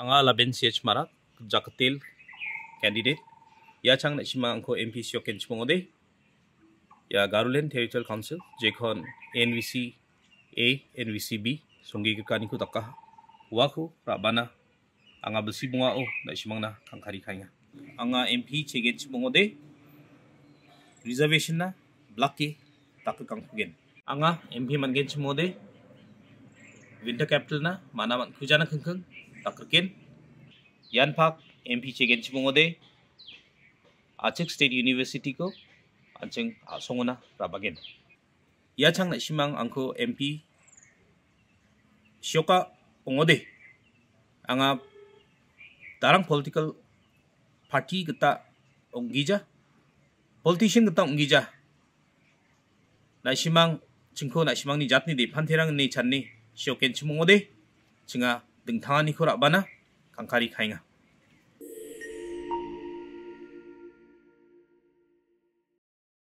anga laben ch marak, jakatil candidate. Ya chang na shima angko mp sio ken de ya garulen territorial council, jekhon nvc a nvc b songi ke kani ku takka. Waku rabana, anga bisi bunga o, na shimang na kangkari khainga. Anga mp chegen de reservation na blaki takka kangkugen anga mp mangen chmongode winter capital na, mana man khujana kengkeng Takraken, Yan Phak, MP Chegen Chimongode, Achek State University ko, Ancheng Asongona Rabagen. Yachang na Shimang Angko MP Shoka Ongode, Anga Darang Political Party kita Ongija politician kita Ongija Nashimang Chinko Nashimang Nijatni Pantirang 나시망니 잣니디 판테랑니 잣니 시오켄 치몽오데 증아 等他尼克拉班呢，刚开始开呢。